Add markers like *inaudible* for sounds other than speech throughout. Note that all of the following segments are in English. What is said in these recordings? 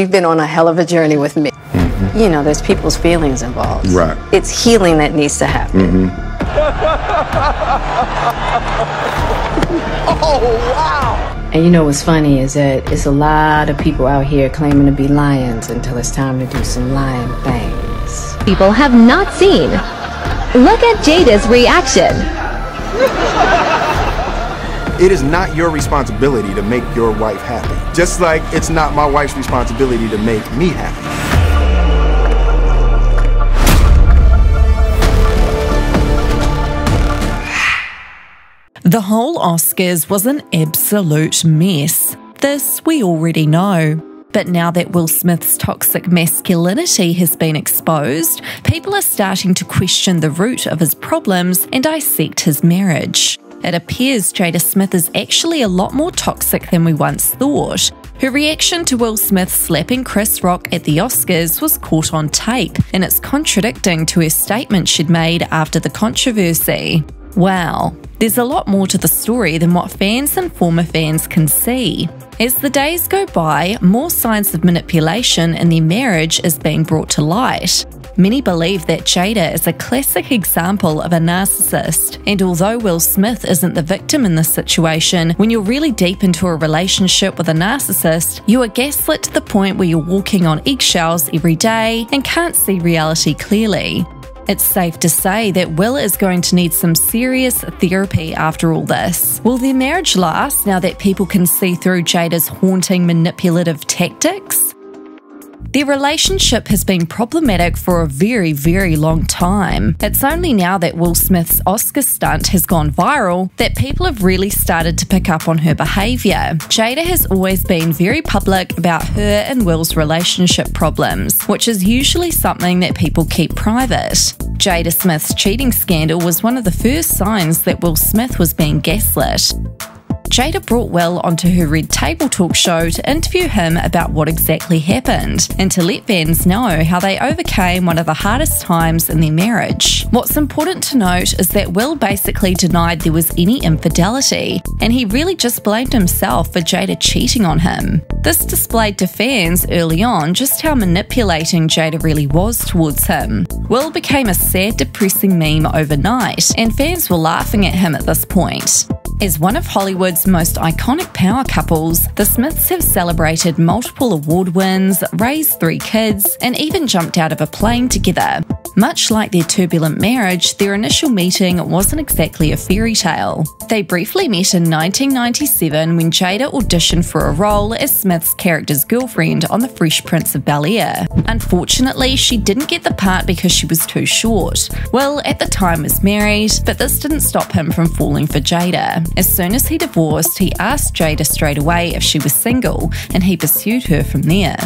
You've been on a hell of a journey with me. Mm-hmm. You know, there's people's feelings involved. Right. It's healing that needs to happen. Mm-hmm. *laughs* oh, wow. And you know what's funny is that it's a lot of people out here claiming to be lions until it's time to do some lion things. People have not seen. Look at Jada's reaction. *laughs* It is not your responsibility to make your wife happy. Just like it's not my wife's responsibility to make me happy. The whole Oscars was an absolute mess. This we already know. But now that Will Smith's toxic masculinity has been exposed, people are starting to question the root of his problems and dissect his marriage. It appears Jada Smith is actually a lot more toxic than we once thought. Her reaction to Will Smith slapping Chris Rock at the Oscars was caught on tape, and it's contradicting to her statement she'd made after the controversy. Wow, there's a lot more to the story than what fans and former fans can see. As the days go by, more signs of manipulation in their marriage is being brought to light. Many believe that Jada is a classic example of a narcissist, and although Will Smith isn't the victim in this situation, when you're really deep into a relationship with a narcissist, you are gaslit to the point where you're walking on eggshells every day and can't see reality clearly. It's safe to say that Will is going to need some serious therapy after all this. Will their marriage last now that people can see through Jada's haunting manipulative tactics? Their relationship has been problematic for a very, very long time. It's only now that Will Smith's Oscar stunt has gone viral that people have really started to pick up on her behaviour. Jada has always been very public about her and Will's relationship problems, which is usually something that people keep private. Jada Smith's cheating scandal was one of the first signs that Will Smith was being gaslit. Jada brought Will onto her Red Table Talk show to interview him about what exactly happened and to let fans know how they overcame one of the hardest times in their marriage. What's important to note is that Will basically denied there was any infidelity, and he really just blamed himself for Jada cheating on him. This displayed to fans early on just how manipulating Jada really was towards him. Will became a sad, depressing meme overnight, and fans were laughing at him at this point. As one of Hollywood's most iconic power couples, the Smiths have celebrated multiple award wins, raised three kids, and even jumped out of a plane together. Much like their turbulent marriage, their initial meeting wasn't exactly a fairy tale. They briefly met in 1997 when Jada auditioned for a role as Smith's character's girlfriend on The Fresh Prince of Bel Air. Unfortunately, she didn't get the part because she was too short. Will, at the time, was married, but this didn't stop him from falling for Jada. As soon as he divorced, he asked Jada straight away if she was single, and he pursued her from there.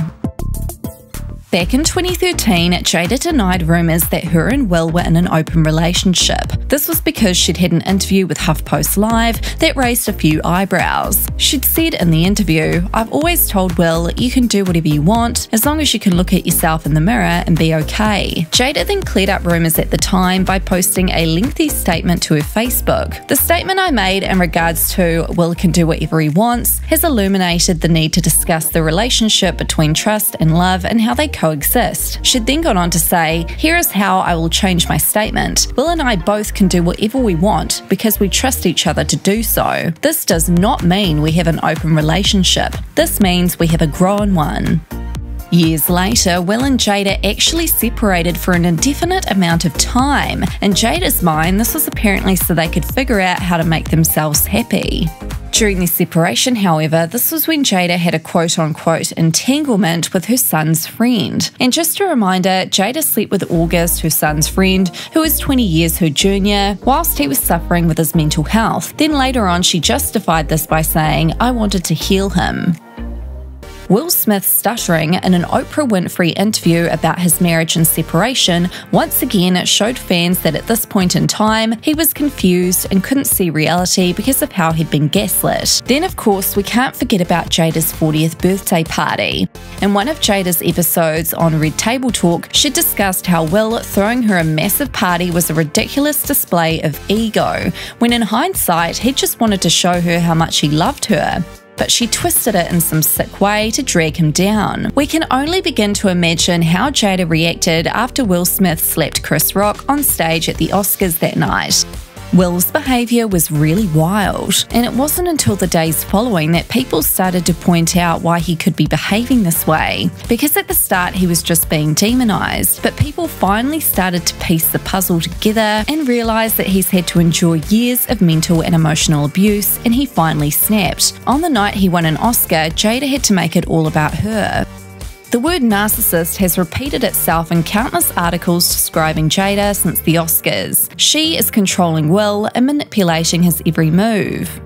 Back in 2013, Jada denied rumours that her and Will were in an open relationship. This was because she'd had an interview with HuffPost Live that raised a few eyebrows. She'd said in the interview, I've always told Will, you can do whatever you want, as long as you can look at yourself in the mirror and be okay. Jada then cleared up rumours at the time by posting a lengthy statement to her Facebook. The statement I made in regards to Will can do whatever he wants has illuminated the need to discuss the relationship between trust and love and how they coexist. She'd then gone on to say, Here is how I will change my statement. Will and I both can do whatever we want because we trust each other to do so. This does not mean we have an open relationship. This means we have a grown one. Years later, Will and Jada actually separated for an indefinite amount of time. In Jada's mind, this was apparently so they could figure out how to make themselves happy. During their separation, however, this was when Jada had a quote unquote entanglement with her son's friend. And just a reminder, Jada slept with August, her son's friend, who was 20 years her junior, whilst he was suffering with his mental health. Then later on, she justified this by saying, I wanted to heal him. Will Smith stuttering in an Oprah Winfrey interview about his marriage and separation once again showed fans that at this point in time he was confused and couldn't see reality because of how he'd been gaslit. Then, of course, we can't forget about Jada's 40th birthday party. In one of Jada's episodes on Red Table Talk, she discussed how Will throwing her a massive party was a ridiculous display of ego, when in hindsight, he just wanted to show her how much he loved her. But she twisted it in some sick way to drag him down. We can only begin to imagine how Jada reacted after Will Smith slapped Chris Rock on stage at the Oscars that night. Will's behaviour was really wild, and it wasn't until the days following that people started to point out why he could be behaving this way. Because at the start he was just being demonised, but people finally started to piece the puzzle together and realise that he's had to endure years of mental and emotional abuse, and he finally snapped. On the night he won an Oscar, Jada had to make it all about her. The word narcissist has repeated itself in countless articles describing Jada since the Oscars. She is controlling Will and manipulating his every move.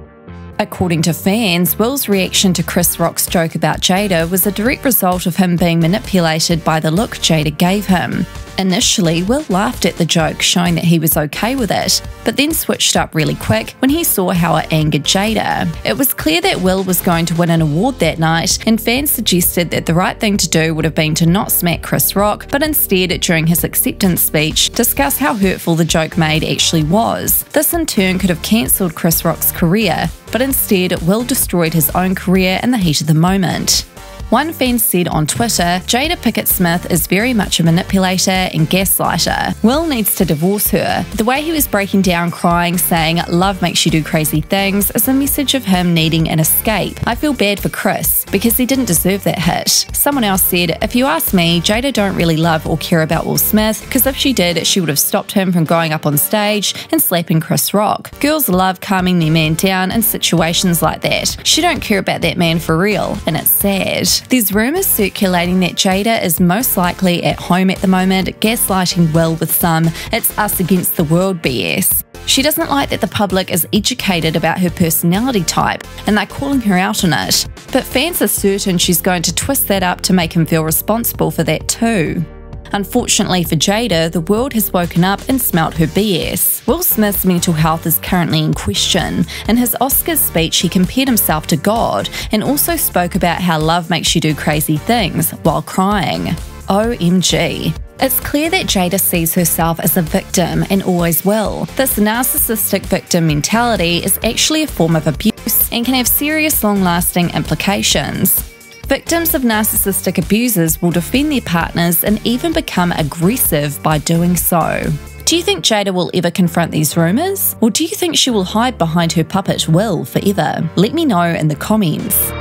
According to fans, Will's reaction to Chris Rock's joke about Jada was a direct result of him being manipulated by the look Jada gave him. Initially, Will laughed at the joke, showing that he was okay with it, but then switched up really quick when he saw how it angered Jada. It was clear that Will was going to win an award that night, and fans suggested that the right thing to do would have been to not smack Chris Rock, but instead, during his acceptance speech, discuss how hurtful the joke made actually was. This in turn could have cancelled Chris Rock's career, but instead, Will destroyed his own career in the heat of the moment. One fan said on Twitter, Jada Pinkett Smith is very much a manipulator and gaslighter. Will needs to divorce her. The way he was breaking down, crying, saying, Love makes you do crazy things, is a message of him needing an escape. I feel bad for Chris because he didn't deserve that hit. Someone else said, If you ask me, Jada don't really love or care about Will Smith because if she did, she would have stopped him from going up on stage and slapping Chris Rock. Girls love calming their man down in situations like that. She don't care about that man for real, and it's sad. There's rumours circulating that Jada is most likely at home at the moment, gaslighting Will with some it's us against the world BS. She doesn't like that the public is educated about her personality type and they're calling her out on it. But fans are certain she's going to twist that up to make him feel responsible for that too. Unfortunately for Jada, the world has woken up and smelt her BS. Will Smith's mental health is currently in question. In his Oscars speech, he compared himself to God and also spoke about how love makes you do crazy things while crying. OMG. It's clear that Jada sees herself as a victim and always will. This narcissistic victim mentality is actually a form of abuse and can have serious long lasting implications. Victims of narcissistic abusers will defend their partners and even become aggressive by doing so. Do you think Jada will ever confront these rumours? Or do you think she will hide behind her puppet Will forever? Let me know in the comments.